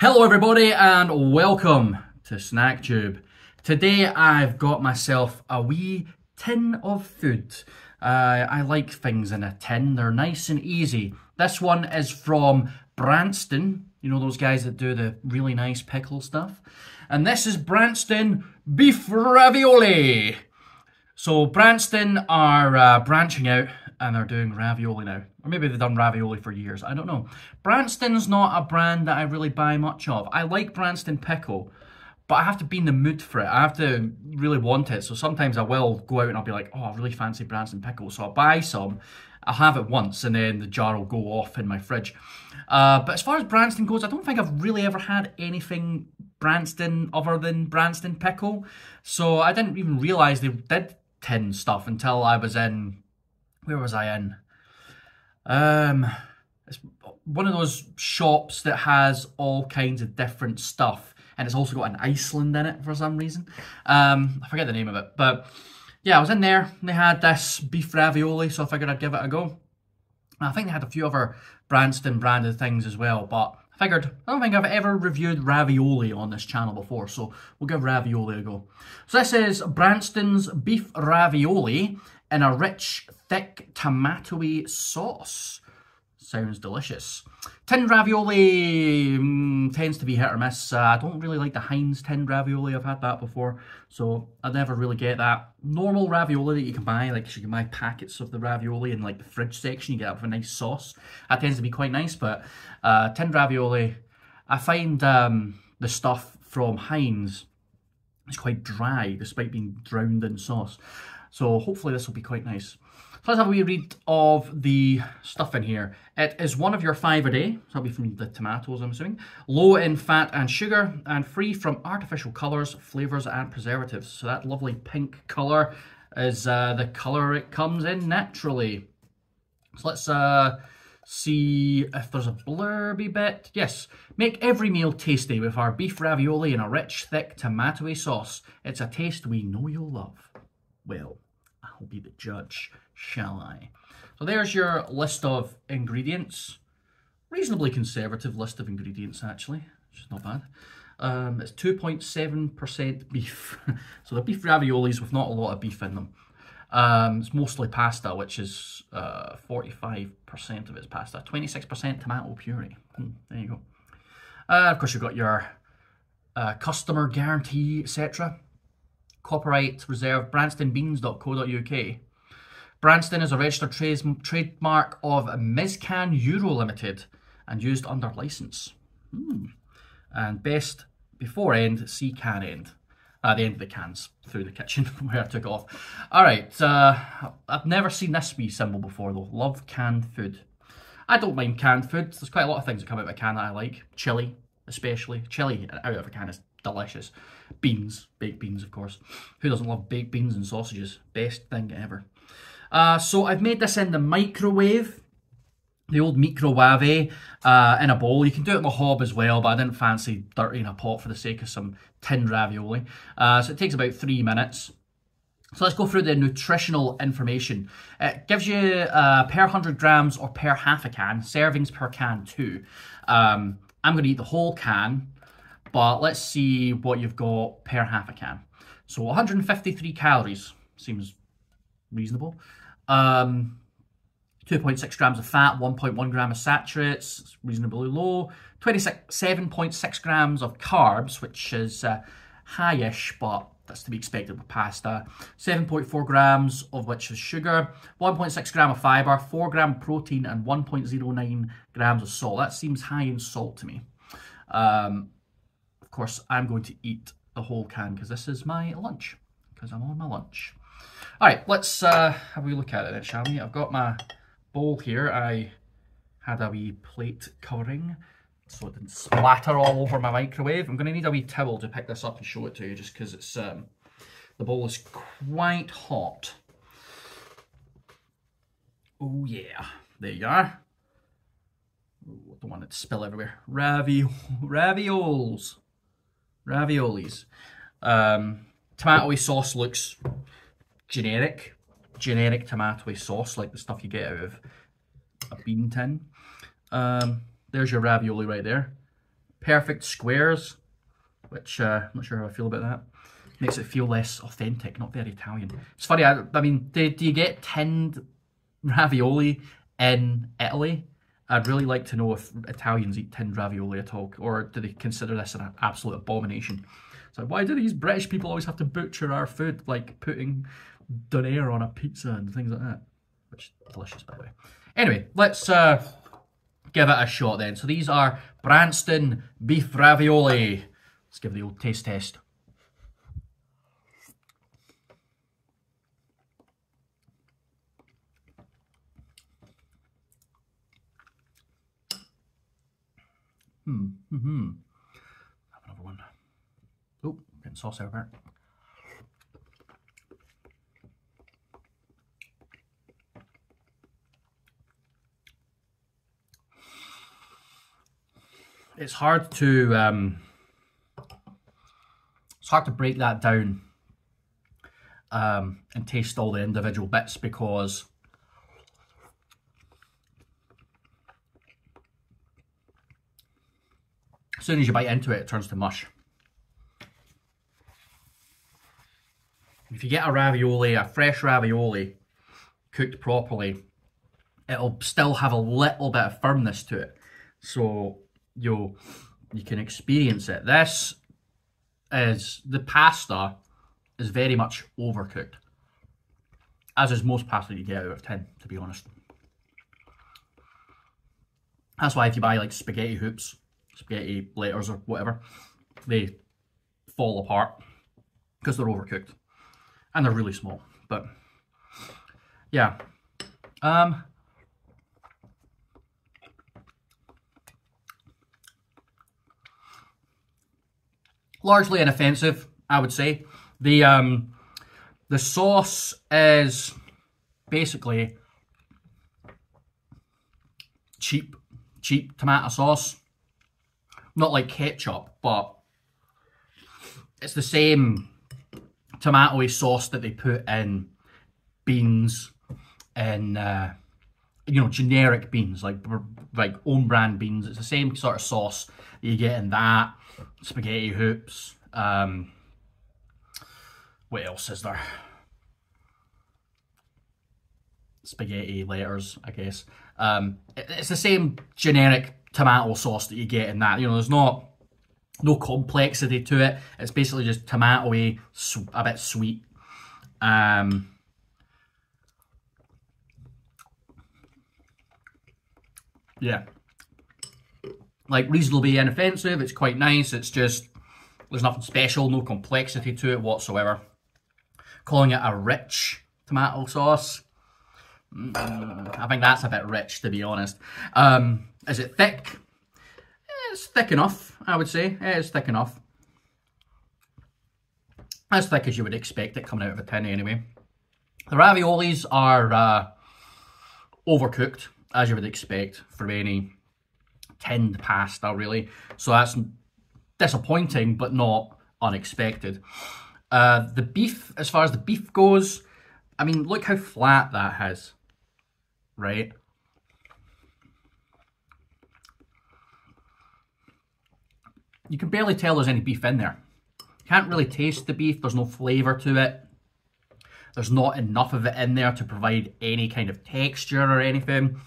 Hello everybody and welcome to SnackTube. Today I've got myself a wee tin of food. Uh, I like things in a tin, they're nice and easy. This one is from Branston, you know those guys that do the really nice pickle stuff? And this is Branston Beef Ravioli. So Branston are uh, branching out and they're doing ravioli now. Or maybe they've done ravioli for years, I don't know. Branston's not a brand that I really buy much of. I like Branston Pickle, but I have to be in the mood for it. I have to really want it. So sometimes I will go out and I'll be like, oh, I really fancy Branston Pickle. So I'll buy some, I'll have it once, and then the jar will go off in my fridge. Uh, but as far as Branston goes, I don't think I've really ever had anything Branston other than Branston Pickle. So I didn't even realise they did tin stuff until I was in where was I in? Um, it's one of those shops that has all kinds of different stuff, and it's also got an Iceland in it for some reason. Um, I forget the name of it, but yeah, I was in there. They had this beef ravioli, so I figured I'd give it a go. I think they had a few other Branston branded things as well, but I figured, I don't think I've ever reviewed ravioli on this channel before, so we'll give ravioli a go. So this is Branston's beef ravioli in a rich, thick, tomatoey sauce. Sounds delicious. Tinned ravioli mm, tends to be hit or miss. Uh, I don't really like the Heinz tinned ravioli. I've had that before, so I never really get that. Normal ravioli that you can buy, like you can buy packets of the ravioli in like the fridge section, you get that with a nice sauce. That tends to be quite nice, but uh, tinned ravioli, I find um, the stuff from Heinz is quite dry, despite being drowned in sauce. So hopefully this will be quite nice. So let's have a wee read of the stuff in here. It is one of your five a day, so that'll be from the tomatoes I'm assuming, low in fat and sugar, and free from artificial colours, flavours and preservatives. So that lovely pink colour is uh, the colour it comes in naturally. So let's uh, see if there's a blurby bit. Yes, make every meal tasty with our beef ravioli in a rich, thick, tomatoey sauce. It's a taste we know you'll love. Well, I'll be the judge, shall I? So there's your list of ingredients. Reasonably conservative list of ingredients, actually, which is not bad. Um, it's 2.7% beef. so the beef raviolis with not a lot of beef in them. Um, it's mostly pasta, which is 45% uh, of it's pasta. 26% tomato puree. Hmm, there you go. Uh, of course, you've got your uh, customer guarantee, etc. Copyright reserved branstonbeans.co.uk. Branston is a registered trademark of Mizkan Euro Limited and used under license. Hmm. And best before end, see can end. At the end of the cans through the kitchen where I took it off. All right, uh, I've never seen this wee symbol before though. Love canned food. I don't mind canned food. There's quite a lot of things that come out of a can that I like. Chili, especially. Chili out of a can is delicious. Beans, baked beans, of course. Who doesn't love baked beans and sausages? Best thing ever. Uh, so I've made this in the microwave, the old microwave uh, in a bowl. You can do it in the hob as well, but I didn't fancy dirtying a pot for the sake of some tinned ravioli. Uh, so it takes about three minutes. So let's go through the nutritional information. It gives you uh, per 100 grams or per half a can, servings per can too. Um, I'm going to eat the whole can but let's see what you've got per half a can. So 153 calories seems reasonable. Um, 2.6 grams of fat, 1.1 gram of saturates, reasonably low. 27.6 grams of carbs, which is uh, high-ish, but that's to be expected with pasta. 7.4 grams of which is sugar, 1.6 gram of fiber, 4 gram protein, and 1.09 grams of salt. That seems high in salt to me. Um, course, I'm going to eat the whole can because this is my lunch, because I'm on my lunch. All right, let's uh, have a look at it, shall we? I've got my bowl here. I had a wee plate covering so it didn't splatter all over my microwave. I'm going to need a wee towel to pick this up and show it to you just because it's um, the bowl is quite hot. Oh yeah, there you are. Ooh, don't want it to spill everywhere. Ravi ravioles raviolis. Um, tomatoey sauce looks generic, generic tomatoey sauce, like the stuff you get out of a bean tin. Um, there's your ravioli right there. perfect squares, which uh, I'm not sure how I feel about that. Makes it feel less authentic, not very Italian. It's funny, I, I mean, do, do you get tinned ravioli in Italy? I'd really like to know if Italians eat tinned ravioli at all, or do they consider this an absolute abomination? So why do these British people always have to butcher our food, like putting donair on a pizza and things like that? Which is delicious, by the way. Anyway, let's uh, give it a shot then. So these are Branston beef ravioli. Let's give the old taste test. Hmm. Mm-hmm. Have another one. Oh, getting sauce everywhere. It's hard to um, it's hard to break that down um, and taste all the individual bits because as soon as you bite into it, it turns to mush. If you get a ravioli, a fresh ravioli, cooked properly, it'll still have a little bit of firmness to it. So you you can experience it. This is the pasta is very much overcooked. As is most pasta you get out of tin, to be honest. That's why if you buy like spaghetti hoops, spaghetti platters or whatever, they fall apart because they're overcooked. And they're really small. But yeah. Um largely inoffensive, I would say. The um the sauce is basically cheap cheap tomato sauce not like ketchup, but it's the same tomatoey sauce that they put in beans and uh, you know generic beans like like own brand beans. It's the same sort of sauce that you get in that spaghetti hoops. Um, what else is there? Spaghetti letters, I guess. Um, it's the same generic tomato sauce that you get in that. You know, there's not no complexity to it. It's basically just tomatoey, a bit sweet. Um, yeah. Like, reasonably inoffensive. It's quite nice. It's just, there's nothing special, no complexity to it whatsoever. Calling it a rich tomato sauce. Mm, I think that's a bit rich, to be honest. Um, is it thick? It's thick enough, I would say. It's thick enough. As thick as you would expect it coming out of a tin anyway. The raviolis are uh, overcooked, as you would expect for any tinned pasta, really. So that's disappointing, but not unexpected. Uh, the beef, as far as the beef goes, I mean, look how flat that has, right? You can barely tell there's any beef in there. Can't really taste the beef, there's no flavour to it. There's not enough of it in there to provide any kind of texture or anything.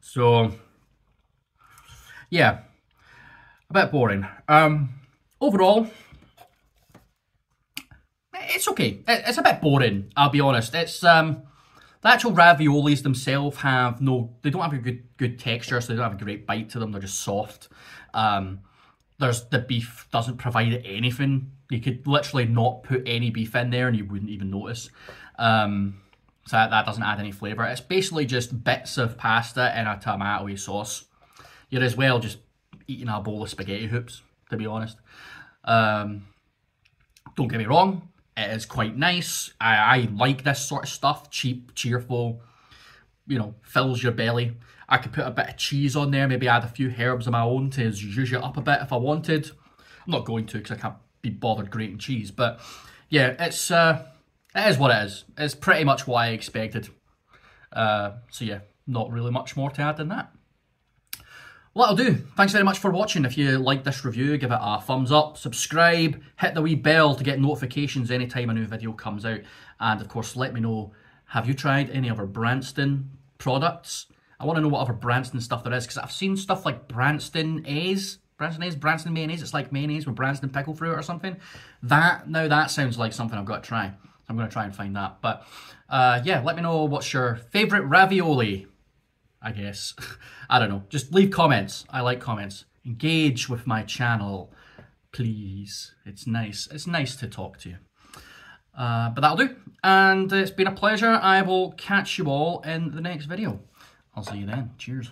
So, yeah, a bit boring. Um, overall, it's okay. It's a bit boring, I'll be honest. It's um, the actual raviolis themselves have no, they don't have a good good texture, so they don't have a great bite to them. They're just soft. Um, there's the beef doesn't provide anything. You could literally not put any beef in there and you wouldn't even notice. Um, so that, that doesn't add any flavour. It's basically just bits of pasta in a tomatoey sauce. You're as well just eating a bowl of spaghetti hoops, to be honest. Um, don't get me wrong, it is quite nice. I, I like this sort of stuff, cheap, cheerful, you know, fills your belly. I could put a bit of cheese on there, maybe add a few herbs of my own to zhuzh it up a bit if I wanted. I'm not going to because I can't be bothered grating cheese, but yeah, it's uh, it is what it is. It's pretty much what I expected. Uh, so yeah, not really much more to add than that. Well, that'll do. Thanks very much for watching. If you like this review, give it a thumbs up, subscribe, hit the wee bell to get notifications anytime a new video comes out. And of course, let me know, have you tried any our Branston products? I want to know what other Branston stuff there is, because I've seen stuff like Branston A's, Branston A's, Branston mayonnaise. It's like mayonnaise with Branston pickle fruit or something. That, now that sounds like something I've got to try. I'm going to try and find that. But uh, yeah, let me know what's your favourite ravioli. I guess. I don't know. Just leave comments. I like comments. Engage with my channel, please. It's nice. It's nice to talk to you. Uh, but that'll do. And it's been a pleasure. I will catch you all in the next video. I'll see you then. Cheers.